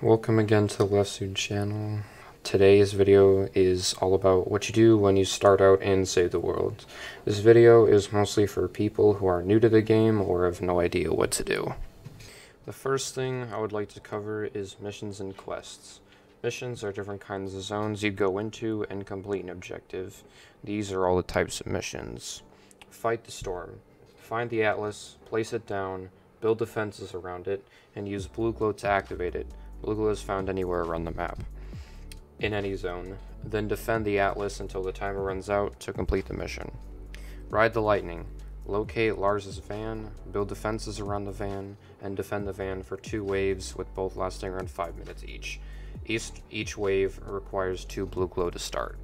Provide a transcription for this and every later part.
Welcome again to the Lefzoon channel. Today's video is all about what you do when you start out in Save the World. This video is mostly for people who are new to the game or have no idea what to do. The first thing I would like to cover is missions and quests. Missions are different kinds of zones you go into and complete an objective. These are all the types of missions. Fight the storm. Find the atlas, place it down, build defenses around it, and use blue glow to activate it. Glow is found anywhere around the map, in any zone. Then defend the Atlas until the timer runs out to complete the mission. Ride the Lightning. Locate Lars's van, build defenses around the van, and defend the van for two waves with both lasting around 5 minutes each. Each, each wave requires two blue glow to start.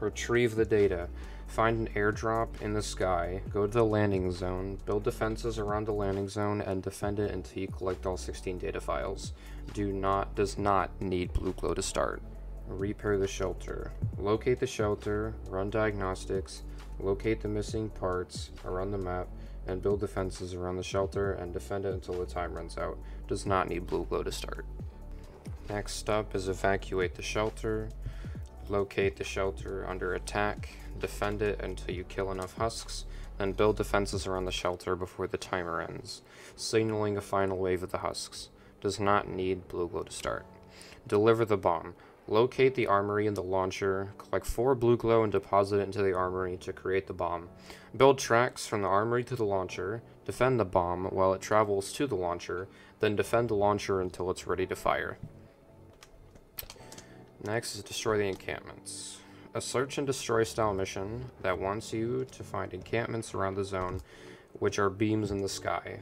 Retrieve the data. Find an airdrop in the sky, go to the landing zone, build defenses around the landing zone, and defend it until you collect all 16 data files. Do not does not need blue glow to start. Repair the shelter. Locate the shelter, run diagnostics, locate the missing parts around the map, and build defenses around the shelter and defend it until the time runs out. Does not need blue glow to start. Next up is evacuate the shelter. Locate the shelter under attack, defend it until you kill enough husks, then build defenses around the shelter before the timer ends, signaling a final wave of the husks. Does not need blue glow to start. Deliver the bomb. Locate the armory and the launcher, collect four blue glow and deposit it into the armory to create the bomb. Build tracks from the armory to the launcher, defend the bomb while it travels to the launcher, then defend the launcher until it's ready to fire. Next is destroy the encampments. A search and destroy style mission that wants you to find encampments around the zone, which are beams in the sky,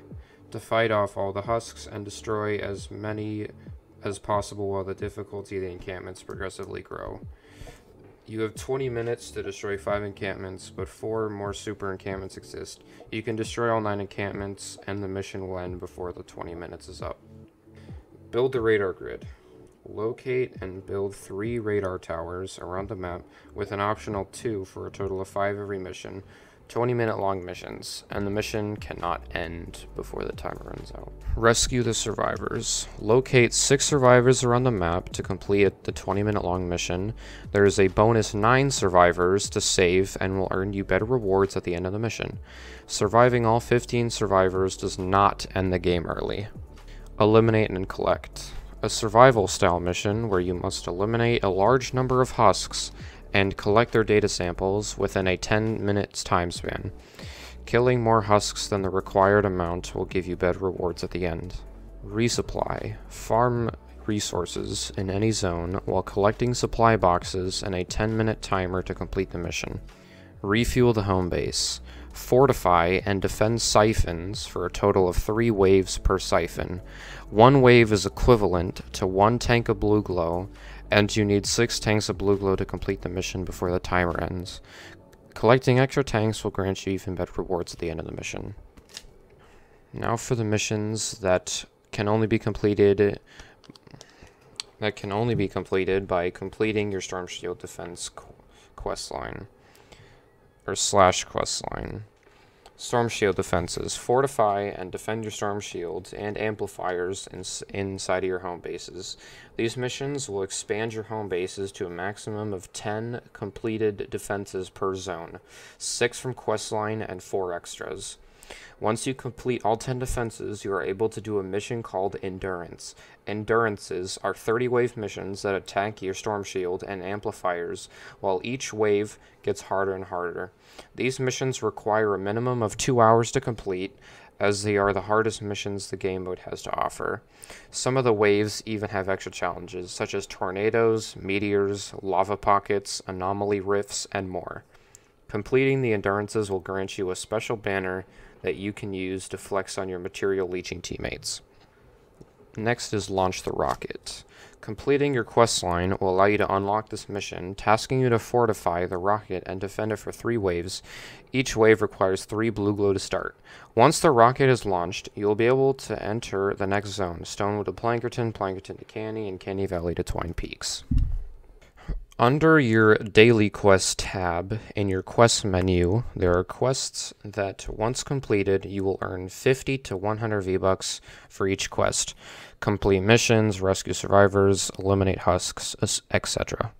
to fight off all the husks and destroy as many as possible while the difficulty of the encampments progressively grow. You have 20 minutes to destroy 5 encampments, but 4 more super encampments exist. You can destroy all 9 encampments, and the mission will end before the 20 minutes is up. Build the radar grid. Locate and build 3 radar towers around the map, with an optional 2 for a total of 5 every mission, 20 minute long missions, and the mission cannot end before the timer runs out. Rescue the survivors. Locate 6 survivors around the map to complete the 20 minute long mission. There is a bonus 9 survivors to save and will earn you better rewards at the end of the mission. Surviving all 15 survivors does not end the game early. Eliminate and collect. A survival style mission where you must eliminate a large number of husks and collect their data samples within a 10 minutes time span. Killing more husks than the required amount will give you better rewards at the end. Resupply. Farm resources in any zone while collecting supply boxes and a 10 minute timer to complete the mission. Refuel the home base. Fortify and defend siphons for a total of 3 waves per siphon. One wave is equivalent to 1 tank of blue glow and you need 6 tanks of blue glow to complete the mission before the timer ends. Collecting extra tanks will grant you even better rewards at the end of the mission. Now for the missions that can only be completed that can only be completed by completing your Storm Shield Defense quest line or slash quest line. Storm Shield defenses. Fortify and defend your Storm Shields and amplifiers in, inside of your home bases. These missions will expand your home bases to a maximum of 10 completed defenses per zone, 6 from questline and 4 extras. Once you complete all 10 defenses, you are able to do a mission called Endurance. Endurances are 30 wave missions that attack your storm shield and amplifiers, while each wave gets harder and harder. These missions require a minimum of 2 hours to complete, as they are the hardest missions the game mode has to offer. Some of the waves even have extra challenges, such as tornadoes, meteors, lava pockets, anomaly rifts, and more. Completing the endurances will grant you a special banner that you can use to flex on your material leeching teammates. Next is launch the rocket. Completing your quest line will allow you to unlock this mission, tasking you to fortify the rocket and defend it for three waves. Each wave requires three blue glow to start. Once the rocket is launched, you will be able to enter the next zone, Stonewood to Plankerton, Plankerton to Canny, and Canny Valley to Twine Peaks. Under your daily quest tab in your quest menu, there are quests that once completed, you will earn 50 to 100 V-Bucks for each quest. Complete missions, rescue survivors, eliminate husks, etc.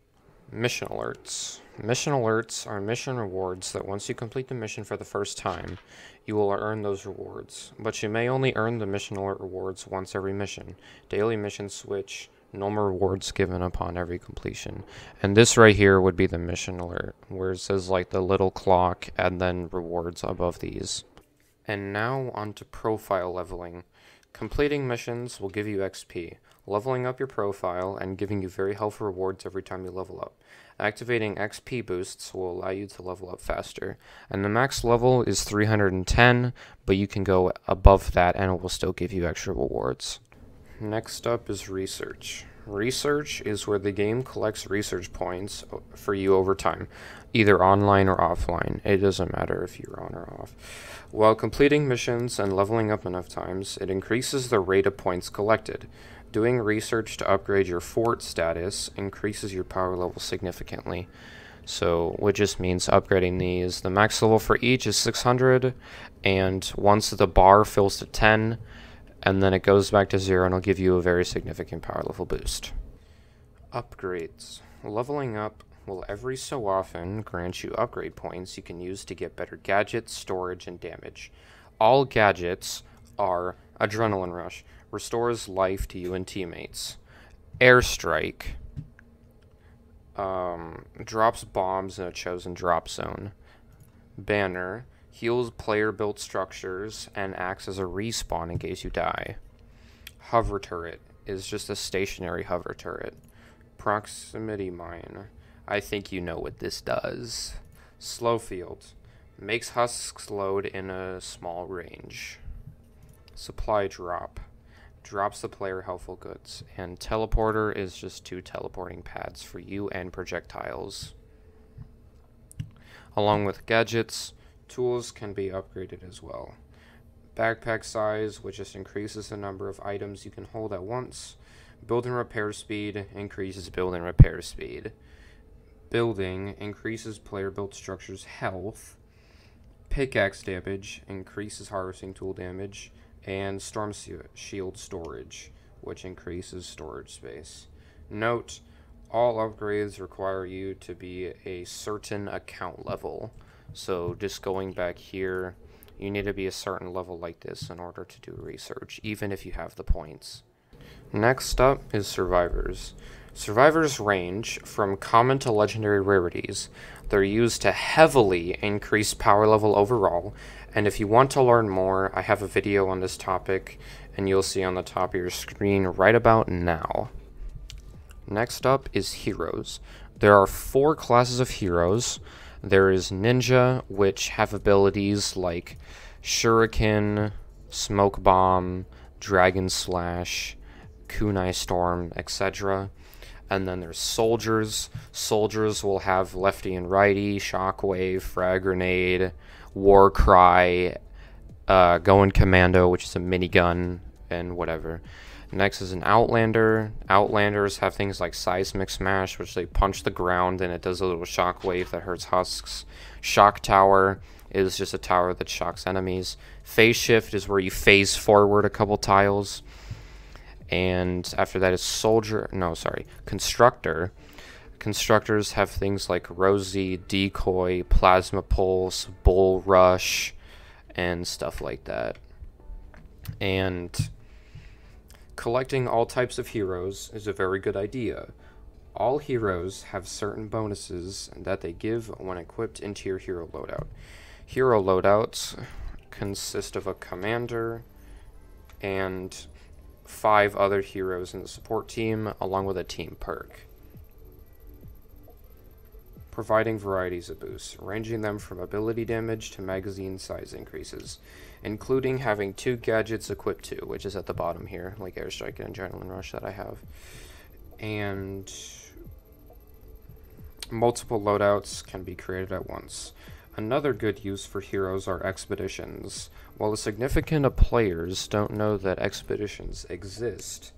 Mission alerts. Mission alerts are mission rewards that once you complete the mission for the first time, you will earn those rewards. But you may only earn the mission alert rewards once every mission. Daily missions switch normal rewards given upon every completion. And this right here would be the mission alert, where it says like the little clock and then rewards above these. And now on to profile leveling. Completing missions will give you XP, leveling up your profile and giving you very helpful rewards every time you level up. Activating XP boosts will allow you to level up faster. And the max level is 310, but you can go above that and it will still give you extra rewards. Next up is research. Research is where the game collects research points for you over time, either online or offline. It doesn't matter if you're on or off. While completing missions and leveling up enough times, it increases the rate of points collected. Doing research to upgrade your fort status increases your power level significantly. So, which just means upgrading these. The max level for each is 600, and once the bar fills to 10, and then it goes back to zero and it'll give you a very significant power level boost. Upgrades. Leveling up will every so often grant you upgrade points you can use to get better gadgets, storage, and damage. All gadgets are Adrenaline Rush, restores life to you and teammates. Airstrike, um, drops bombs in a chosen drop zone. Banner, heals player built structures, and acts as a respawn in case you die. Hover turret is just a stationary hover turret. Proximity mine. I think you know what this does. Slow field. Makes husks load in a small range. Supply drop. Drops the player helpful goods. And teleporter is just two teleporting pads for you and projectiles. Along with gadgets, Tools can be upgraded as well. Backpack size, which just increases the number of items you can hold at once. Build and repair speed increases build and repair speed. Building increases player built structures health. Pickaxe damage increases harvesting tool damage. And storm shield storage, which increases storage space. Note, all upgrades require you to be a certain account level. So just going back here, you need to be a certain level like this in order to do research, even if you have the points. Next up is Survivors. Survivors range from common to legendary rarities. They're used to heavily increase power level overall, and if you want to learn more, I have a video on this topic, and you'll see on the top of your screen right about now. Next up is Heroes. There are four classes of heroes. There is Ninja, which have abilities like Shuriken, Smoke Bomb, Dragon Slash, Kunai Storm, etc. And then there's Soldiers. Soldiers will have Lefty and Righty, Shockwave, Frag Grenade, War Cry, uh, Going Commando, which is a minigun, and whatever. Next is an Outlander. Outlanders have things like Seismic Smash, which they punch the ground and it does a little shock wave that hurts husks. Shock Tower is just a tower that shocks enemies. Phase Shift is where you phase forward a couple tiles. And after that is Soldier. No, sorry. Constructor. Constructors have things like Rosie, Decoy, Plasma Pulse, Bull Rush, and stuff like that. And Collecting all types of heroes is a very good idea. All heroes have certain bonuses that they give when equipped into your hero loadout. Hero loadouts consist of a commander and five other heroes in the support team, along with a team perk. Providing varieties of boosts, ranging them from ability damage to magazine size increases including having two gadgets equipped to, which is at the bottom here, like Airstrike and Adrenaline Rush that I have. And multiple loadouts can be created at once. Another good use for heroes are expeditions. While a significant of players don't know that expeditions exist,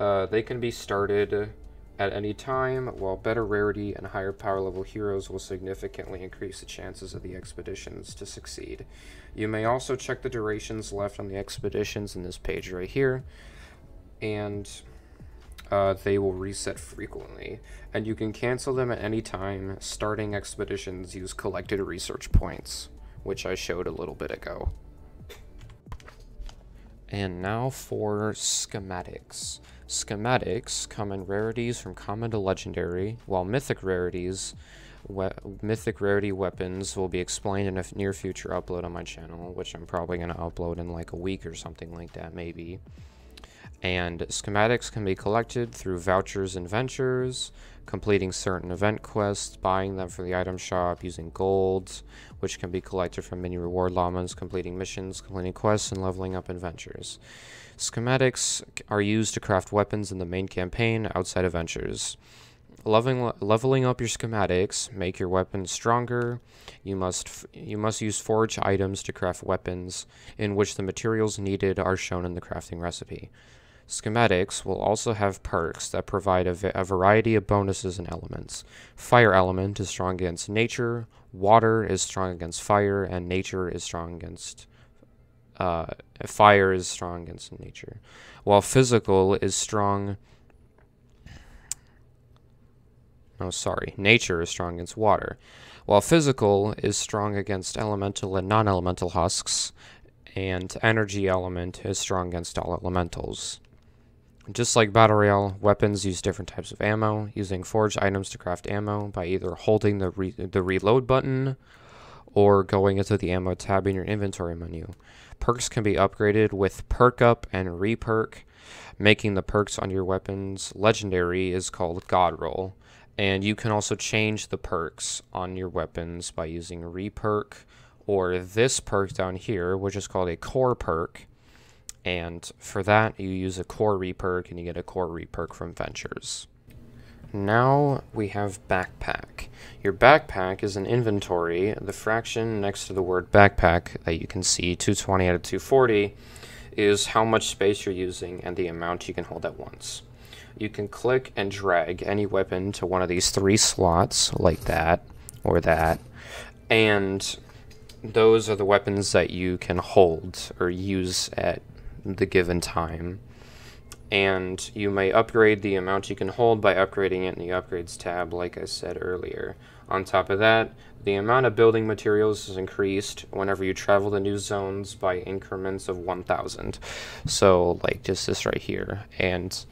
uh, they can be started at any time, while better rarity and higher power level heroes will significantly increase the chances of the expeditions to succeed. You may also check the durations left on the expeditions in this page right here, and uh, they will reset frequently. And you can cancel them at any time. Starting expeditions use collected research points, which I showed a little bit ago. And now for schematics. Schematics come in rarities from common to legendary, while mythic rarities, mythic rarity weapons will be explained in a near future upload on my channel, which I'm probably going to upload in like a week or something like that, maybe. And schematics can be collected through vouchers and ventures, completing certain event quests, buying them from the item shop, using gold, which can be collected from mini reward llamas, completing missions, completing quests, and leveling up adventures. ventures. Schematics are used to craft weapons in the main campaign outside of ventures. Leveling, leveling up your schematics make your weapons stronger. You must you must use forge items to craft weapons, in which the materials needed are shown in the crafting recipe. Schematics will also have perks that provide a, a, variety of bonuses and elements. Fire element is strong against nature, water is strong against fire, and nature is strong against uh, fire is strong against nature, while physical is strong. Oh, sorry. Nature is strong against water, while physical is strong against elemental and non-elemental husks, and energy element is strong against all elementals. Just like Battle Royale, weapons use different types of ammo, using forged items to craft ammo by either holding the, re the reload button or going into the ammo tab in your inventory menu. Perks can be upgraded with perk up and reperk. Making the perks on your weapons legendary is called God Roll. And you can also change the perks on your weapons by using reperk or this perk down here, which is called a core perk and for that, you use a core reperk and you get a core reperk from Ventures. Now we have backpack. Your backpack is an inventory. The fraction next to the word backpack that you can see, 220 out of 240, is how much space you're using and the amount you can hold at once. You can click and drag any weapon to one of these three slots, like that, or that, and those are the weapons that you can hold or use at the given time. And you may upgrade the amount you can hold by upgrading it in the upgrades tab, like I said earlier. On top of that, the amount of building materials is increased whenever you travel to new zones by increments of 1,000. So, like just this right here. And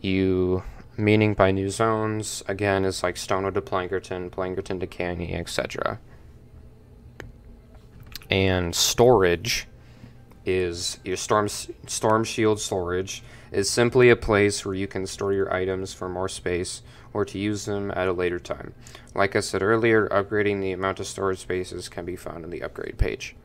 you, meaning by new zones, again, is like Stonewood to Plankerton, Plankerton to Canny, etc. And storage is your storm storm shield storage is simply a place where you can store your items for more space or to use them at a later time. Like I said earlier, upgrading the amount of storage spaces can be found in the upgrade page.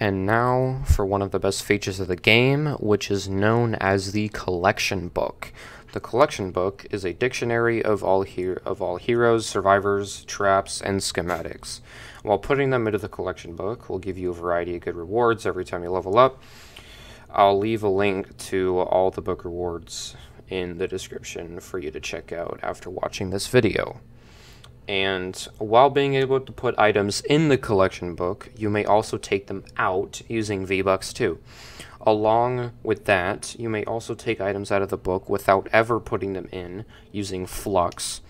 And now for one of the best features of the game, which is known as the collection book. The collection book is a dictionary of all, of all heroes, survivors, traps, and schematics. While putting them into the collection book will give you a variety of good rewards every time you level up. I'll leave a link to all the book rewards in the description for you to check out after watching this video. And while being able to put items in the collection book, you may also take them out using V-Bucks too. Along with that, you may also take items out of the book without ever putting them in using Flux,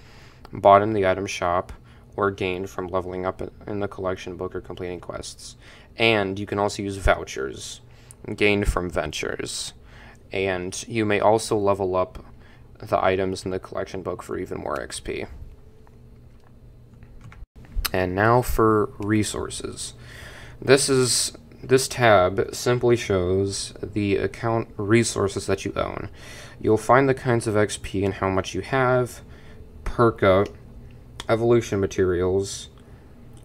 bought in the item shop, or gained from leveling up in the collection book or completing quests. And you can also use vouchers, gained from ventures. And you may also level up the items in the collection book for even more XP. And now for resources. This is this tab simply shows the account resources that you own. You'll find the kinds of XP and how much you have, perk evolution materials,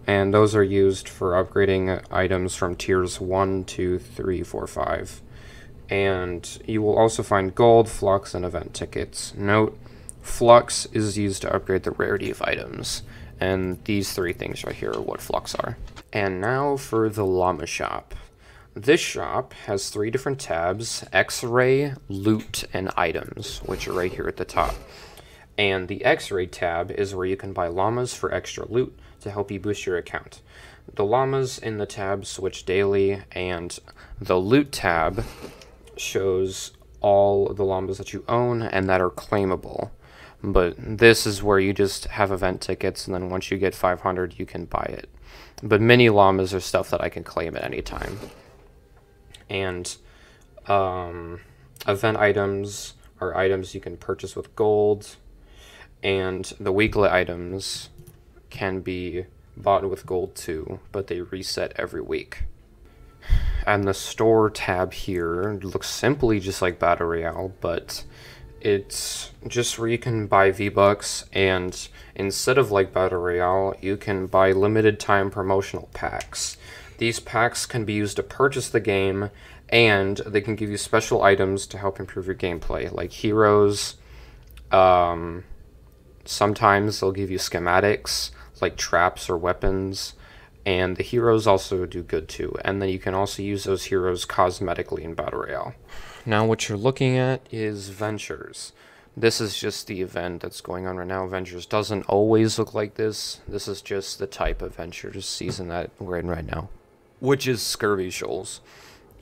and those are used for upgrading items from tiers 1, 2, 3, 4, 5. And you will also find gold, flux, and event tickets. Note, flux is used to upgrade the rarity of items, and these three things right here are what flux are. And now for the llama shop. This shop has three different tabs X ray, loot, and items, which are right here at the top. And the X ray tab is where you can buy llamas for extra loot to help you boost your account. The llamas in the tab switch daily, and the loot tab shows all the llamas that you own and that are claimable. But this is where you just have event tickets, and then once you get 500, you can buy it. But mini llamas are stuff that I can claim at any time. And um, event items are items you can purchase with gold, and the weekly items can be bought with gold too, but they reset every week. And the store tab here looks simply just like Battle Royale, but it's just where you can buy V-Bucks, and instead of like Battle Royale, you can buy limited time promotional packs. These packs can be used to purchase the game, and they can give you special items to help improve your gameplay, like heroes. Um, sometimes they'll give you schematics, like traps or weapons, and the heroes also do good too. And then you can also use those heroes cosmetically in Battle Royale. Now, what you're looking at is Ventures. This is just the event that's going on right now. Ventures doesn't always look like this. This is just the type of Ventures season that we're in right now, which is Scurvy Shoals.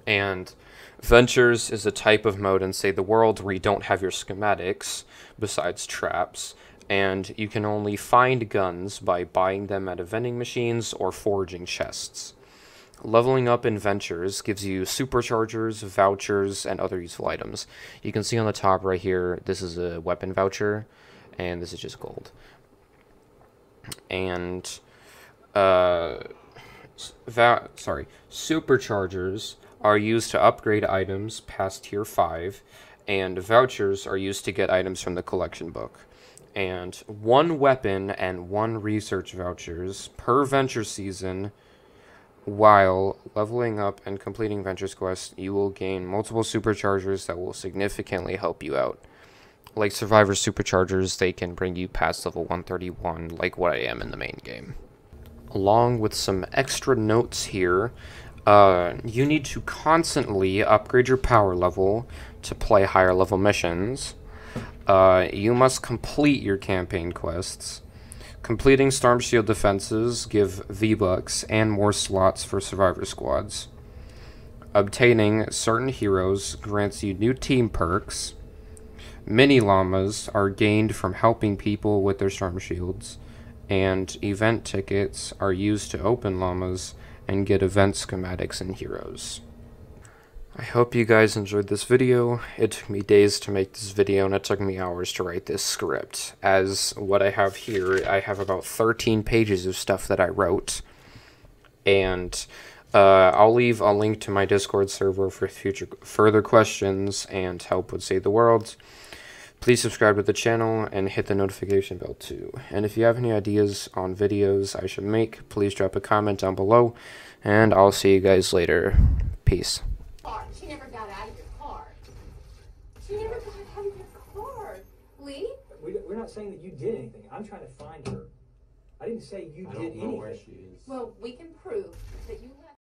And Ventures is a type of mode in, say, the world where you don't have your schematics besides traps, and you can only find guns by buying them at vending machines or foraging chests. Leveling up in Ventures gives you superchargers, vouchers, and other useful items. You can see on the top right here, this is a weapon voucher, and this is just gold. And, uh, va- sorry, superchargers are used to upgrade items past tier 5, and vouchers are used to get items from the collection book. And one weapon and one research vouchers per venture season while leveling up and completing Ventures Quest, you will gain multiple superchargers that will significantly help you out. Like Survivor Superchargers, they can bring you past level 131, like what I am in the main game. Along with some extra notes here, uh, you need to constantly upgrade your power level to play higher level missions. Uh, you must complete your campaign quests. Completing Storm Shield defenses give V-Bucks and more slots for Survivor Squads. Obtaining certain heroes grants you new team perks. Mini llamas are gained from helping people with their Storm Shields. And event tickets are used to open llamas and get event schematics and heroes. I hope you guys enjoyed this video. It took me days to make this video and it took me hours to write this script. As what I have here, I have about 13 pages of stuff that I wrote. And uh, I'll leave a link to my Discord server for future further questions and help with Save the World. Please subscribe to the channel and hit the notification bell too. And if you have any ideas on videos I should make, please drop a comment down below. And I'll see you guys later. Peace. Not saying that you did anything. I'm trying to find her. I didn't say you I did don't know anything. where she is. Well, we can prove that you